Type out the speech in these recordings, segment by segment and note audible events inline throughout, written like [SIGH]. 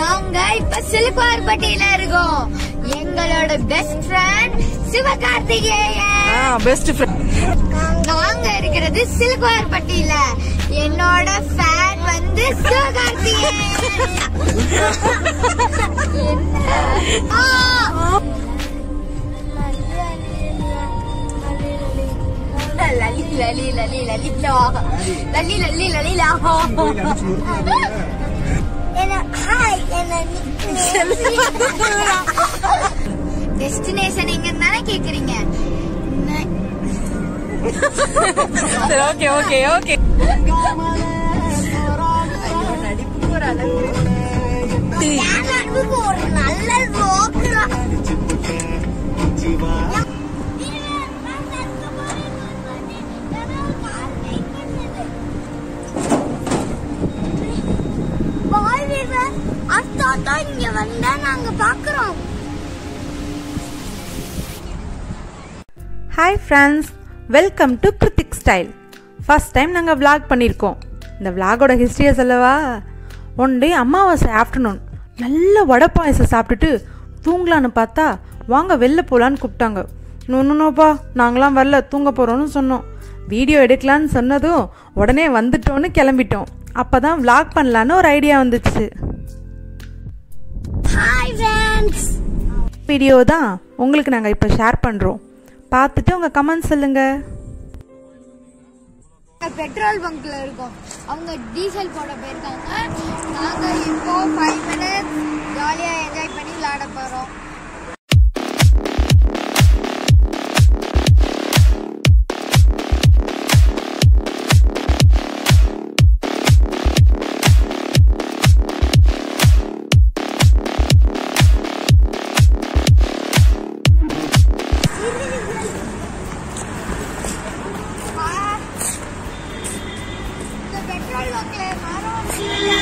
நாங்க இப்ப சிலுக்குவார்பட்டியில இருக்கோம். எங்களோட best friend Sivakarthikeyan. Best friend நாங்க இருக்கிறது சிலுக்குவார்பட்டியில என்னோட ஃபேன் வந்து சிவகார்த்திகேயன்? ஆ! லலி லலி லலி லலிதா. லலி லலி லலிலா டெஸ்டினேஷன் எங்க தானே கேக்குறீங்க? சரி ஓகே ஓகே ஓகே ஒரு நல்ல ரோக்குடா அத்தா நாங்க பாக்குறோம். Hi friends welcome to Kiruthik style first time நாங்கள் vlog பண்ணியிருக்கோம் இந்த vlogோட ஹிஸ்ட்ரியை சொல்லவா? ஒன் டே அமாவாசை ஆஃப்டர்நூன் நல்ல வடை பாயசம் சாப்பிட்டுட்டு தூங்கலான்னு பார்த்தா வாங்க வெளில போகலான்னு கூப்பிட்டாங்க. நோப்பா நாங்களாம் வரல தூங்க போகிறோன்னு சொன்னோம். வீடியோ எடுக்கலான்னு சொன்னதும் உடனே வந்துட்டோன்னு கிளம்பிட்டோம். அப்போ தான் vlog பண்ணலான்னு ஒரு ஐடியா வந்துச்சு. வீடியோ தான் உங்களுக்கு நாங்கள் இப்போ ஷேர் பண்ணுறோம் பார்த்துட்டு உங்கள் கமெண்ட் சொல்லுங்கள் பெட்ரோல் பங்க்ல இருக்கோம். அவங்க டீசல் போட போயிருக்காங்க. நாங்க இப்போ ஃபைவ் மினிட்ஸ் ஜாலியா என்ஜாய் பண்ணி விளையாட போறோம். இந்த பெட்ரோல் பங்க்ல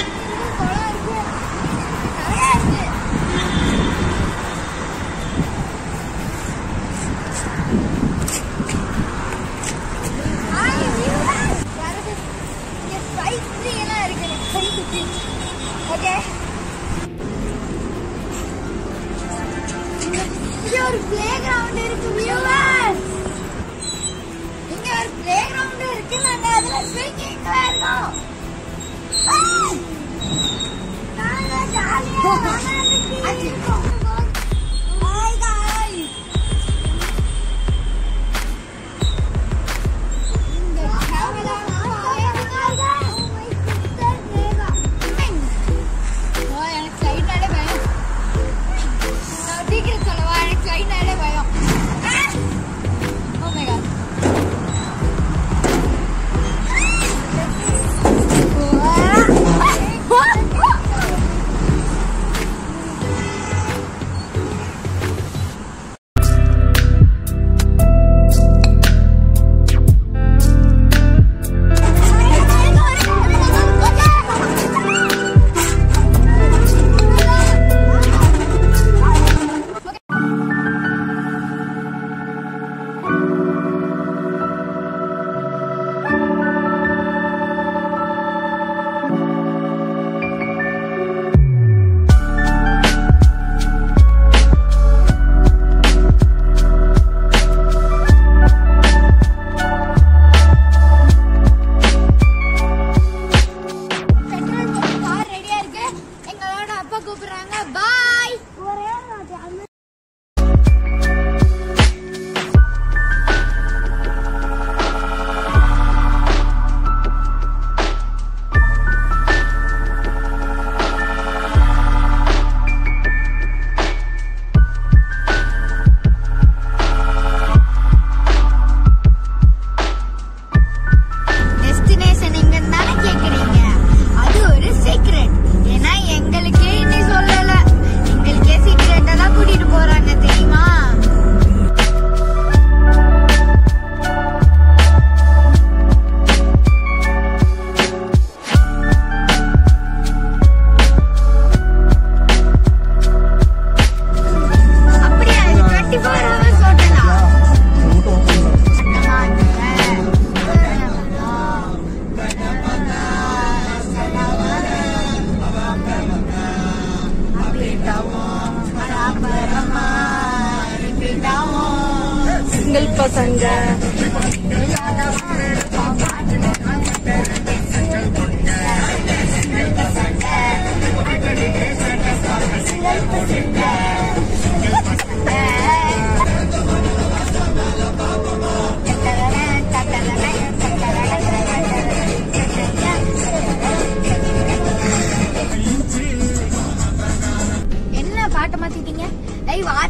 Woo!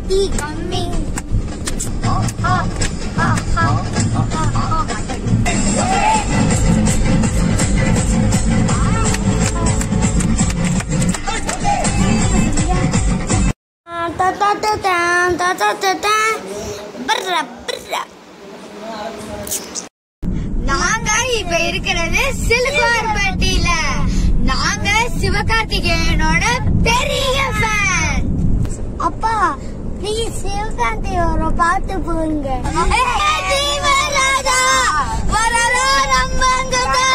big ப்ளீஸ் சிவகார்த்திகேயனோட பாட்டு நம்பங்கடா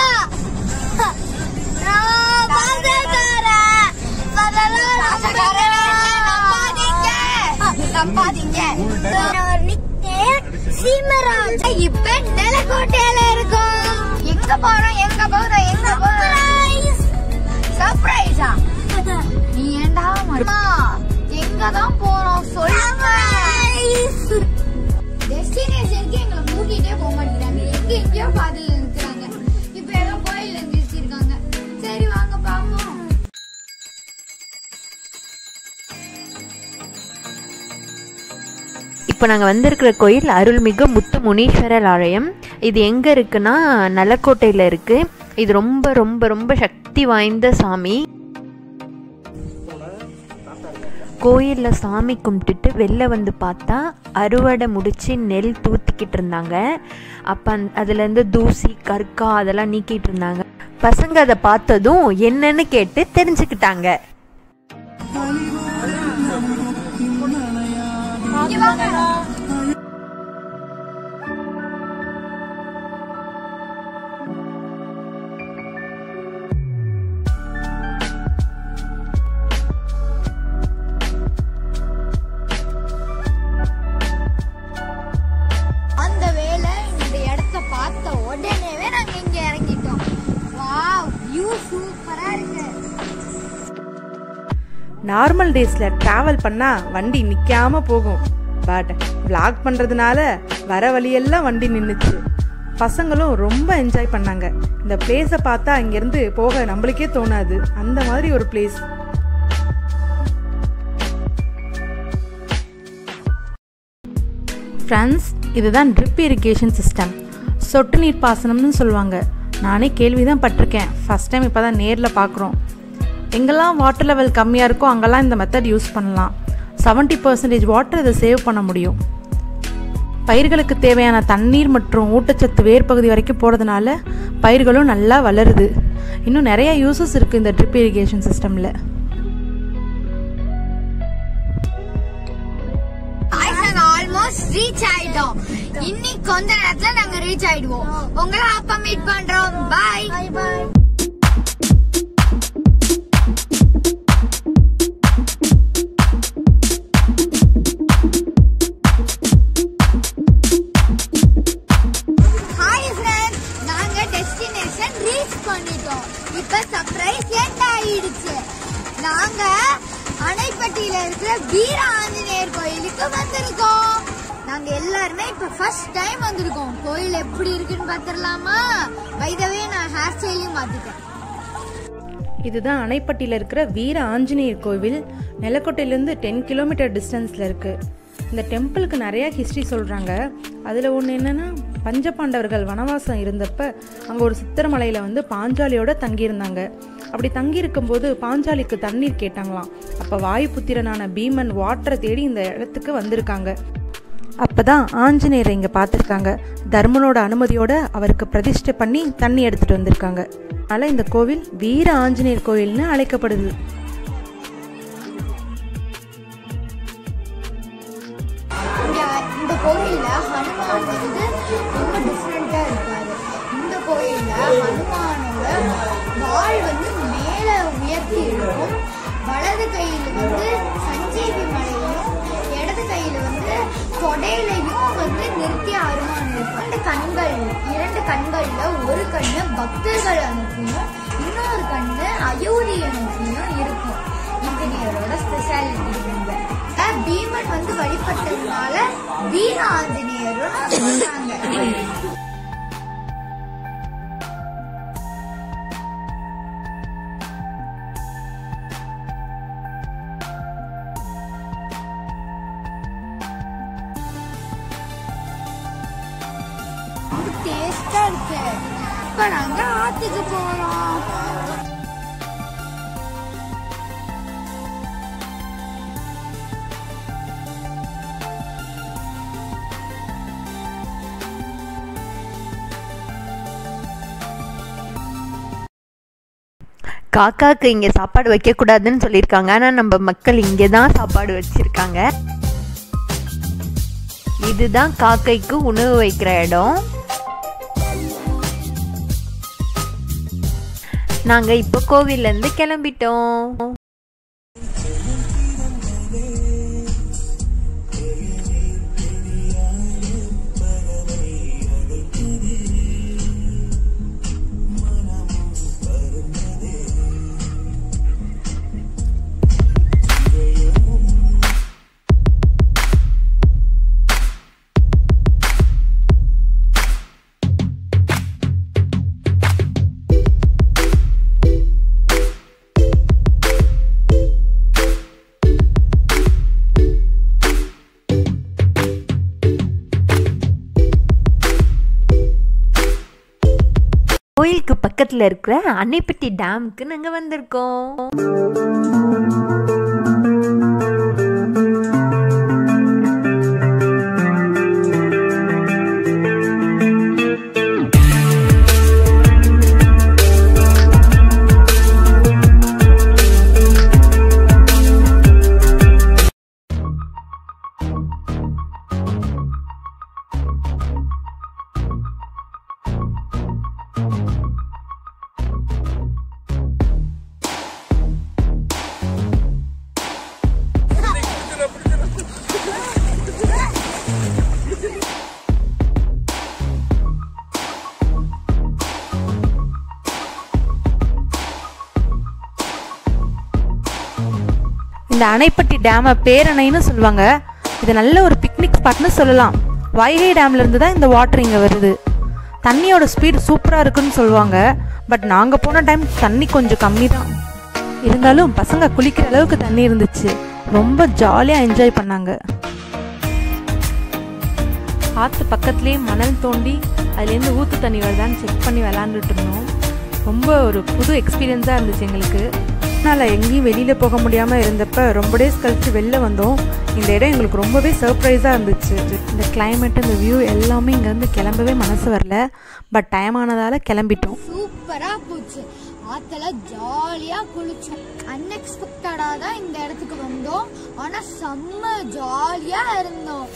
இப்ப நிலக்கோட்டையில இருக்கோம். எங்க போறோம்? எங்க போறோம்? எங்க போறோம்? சர்ப்ரைஸா [LAUGHS] நீ ஏண்டா அம்மா இப்போ நாங்கள் வந்திருக்கிற கோயில் அருள்மிகு முத்து முனீஸ்வரர் ஆலயம் இது எங்கே இருக்குன்னா நலக்கோட்டையில் இருக்குது இது ரொம்ப ரொம்ப ரொம்ப சக்தி வாய்ந்த சாமி. கோயிலில் சாமி கும்பிட்டுட்டு வெளில வந்து பார்த்தா அறுவடை முடித்து நெல் தூத்திக்கிட்டு இருந்தாங்க. அப்போ அந் அதுலேருந்து தூசி கற்கா அதெல்லாம் நீக்கிட்டு இருந்தாங்க. பசங்க அதை பார்த்ததும் என்னன்னு கேட்டு தெரிஞ்சுக்கிட்டாங்க. நார்மல் டேஸில் ட்ராவல் பண்ணால் வண்டி நிற்காமல் போகும். பட் vlog பண்ணுறதுனால வர வழியெல்லாம் வண்டி நின்றுச்சு பசங்களும் ரொம்ப என்ஜாய் பண்ணாங்க. இந்த பிளேஸை பார்த்தா இங்கேருந்து போக நம்மளுக்கே தோணாது. அந்த மாதிரி ஒரு பிளேஸ் ஃப்ரெண்ட்ஸ் இதுதான் ட்ரிப் இரிகேஷன் சிஸ்டம் சொட்டு நீர் பாசனம்னு சொல்லுவாங்க. நானே கேள்வி தான் பட்டிருக்கேன். ஃபஸ்ட் டைம் இப்போ தான் நேரில் பார்க்குறோம் எங்கெல்லாம் வாட்டர் லெவல் கம்மியாக இருக்கோ அங்கெல்லாம் இந்த மெத்தட் யூஸ் பண்ணலாம். 70% பர்சன்டேஜ் வாட்டர் இதை சேவ் பண்ண முடியும். பயிர்களுக்கு தேவையான தண்ணீர் மற்றும் ஊட்டச்சத்து வேர் பகுதி வரைக்கும் போகிறதுனால பயிர்களும் நல்லா வளருது. இன்னும் நிறைய யூசஸ் இருக்குது இந்த ட்ரிப் இரிகேஷன் சிஸ்டமில் ஆல்மோஸ்ட் ரீச் ஆயிட்டோம். இன்னைக்கு கொஞ்ச நேரத்துல நாங்க ரீச் ஆயிடுவோம். உங்களை அப்ப மீட் பண்றோம். பாய் கோயில் எப்படி இருக்குன்னு பாத்துடலாமா வைதவே நான் ஹேர் ஸ்டைலையும் மாத்திட்டேன். இதுதான் அணைப்பட்டியில் இருக்கிற வீர ஆஞ்சநேயர் கோவில். நிலக்கோட்டையிலேருந்து டென் கிலோமீட்டர் டிஸ்டன்ஸில் இருக்குது இந்த டெம்பிளுக்கு நிறைய ஹிஸ்ட்ரி சொல்கிறாங்க அதில் ஒன்று என்னென்னா பஞ்சபாண்டவர்கள் வனவாசம் இருந்தப்ப அங்கே ஒரு சித்திரமலையில் வந்து பாஞ்சாலியோட தங்கியிருந்தாங்க. அப்படி தங்கியிருக்கும்போது பாஞ்சாலிக்கு தண்ணீர் கேட்டாங்களாம். அப்போ வாயுபுத்திரனான பீமன் வாட்டரை தேடி இந்த இடத்துக்கு வந்திருக்காங்க. அப்பதான் ஆஞ்சநேயரை இங்க பார்த்துருக்காங்க. தர்மனோட அனுமதியோட அவருக்கு பிரதிஷ்டை பண்ணி தண்ணி எடுத்துட்டு வந்திருக்காங்க. அதனால் இந்த கோவில் வீர ஆஞ்சநேயர் கோவில்னு அழைக்கப்படுது. கண்ணு பக்தர்களை நோக்கியும் இன்னொரு கண்ணு அயோத்தியை நோக்கியும் இருக்கும். ஆஞ்சநேயரோட ஸ்பெஷாலிட்டி பீமன் வந்து வழிபட்டதுனால வீர ஆஞ்சநேயரும் சொன்னாங்க டேஸ்டா இருக்கு. இப்ப நாங்க ஆத்துக்கு போறோம் காக்காக்கு இங்கே சாப்பாடு வைக்கக்கூடாதுன்னு சொல்லியிருக்காங்க. ஆனால் நம்ம மக்கள் இங்கே தான் சாப்பாடு வச்சுருக்காங்க. இதுதான் காக்கைக்கு உணவு வைக்கிற இடம். நாங்கள் இப்போ கோவில்லேருந்து கிளம்பிட்டோம். பக்கத்தில் இருக்கிற அன்னைப்பட்டி டேமுக்கு நாங்கள் வந்திருக்கோம். இந்த அணைப்பட்டி டேமை பேரணைன்னு சொல்லுவாங்க. இது நல்ல ஒரு பிக்னிக் ஸ்பாட்னு சொல்லலாம். வைகை டேம்லேருந்து தான் இந்த வாட்டர் இங்கே வருது. தண்ணியோட ஸ்பீடு சூப்பராக இருக்குன்னு சொல்லுவாங்க. பட் நாங்கள் போன டைம் தண்ணி கொஞ்சம் கம்மி தான். இருந்தாலும் பசங்க குளிக்கிற அளவுக்கு தண்ணி இருந்துச்சு. ரொம்ப ஜாலியாக என்ஜாய் பண்ணாங்க. ஆற்று பக்கத்துலேயே மணல் தோண்டி அதுலேருந்து ஊற்று தண்ணி வருதான்னு செக் பண்ணி விளாண்டுட்டு இருந்தோம். ரொம்ப ஒரு புது எக்ஸ்பீரியன்ஸாக இருந்துச்சு எங்களுக்கு. அதனால் எங்கேயும் வெளியில் போக முடியாமல் இருந்தப்ப ரொம்ப டேஸ் கழித்து வெளில வந்தோம். இந்த இடம் எங்களுக்கு ரொம்பவே சர்ப்ரைஸாக இருந்துச்சு. இந்த கிளைமேட் இந்த வியூ எல்லாமே இங்கேருந்து கிளம்பவே மனசு வரல. பட் டைம் ஆனதால் கிளம்பிட்டோம். சூப்பராக போச்சு. ஆற்றுல ஜாலியாக குளிச்சோம். அன்எக்ஸ்பெக்டடாக தான் இந்த இடத்துக்கு வந்தோம். ஆனால் செம்ம ஜாலியாக இருந்தோம்.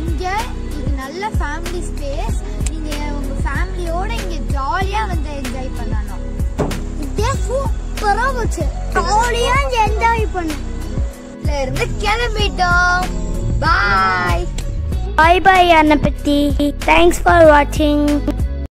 இங்கே இது நல்ல ஃபேமிலி ஸ்பேஸ் நீங்கள் உங்கள் ஃபேமிலியோடு இங்கே ஜாலியாக வந்து என்ஜாய் பண்ணலாம். இதே சூப்பரா போச்சு ஜாலியா என்ஜாய் பண்ணோம் இதுல இருந்து கிளம்பிட்டோம் பாய் Bye bye, Anapati. Thanks for watching.